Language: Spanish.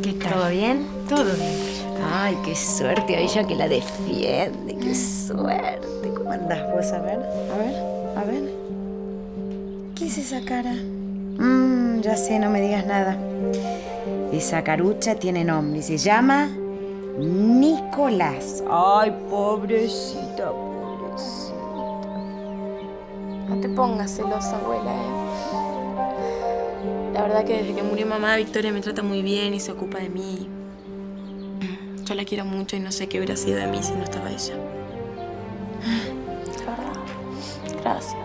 ¿Qué tal? ¿Todo bien? Todo bien. Ay, qué suerte a ella que la defiende, qué suerte. ¿Cómo andás vos? A ver, a ver, a ver. ¿Qué es esa cara? Mmm, ya sé, no me digas nada. Esa carucha tiene nombre y se llama Nicolás. Ay, pobrecita, pobrecita. No te pongas celosa, abuela, ¿eh? La verdad que desde que murió mamá, Victoria me trata muy bien y se ocupa de mí. Yo la quiero mucho y no sé qué hubiera sido de mí si no estaba ella. La verdad. Gracias.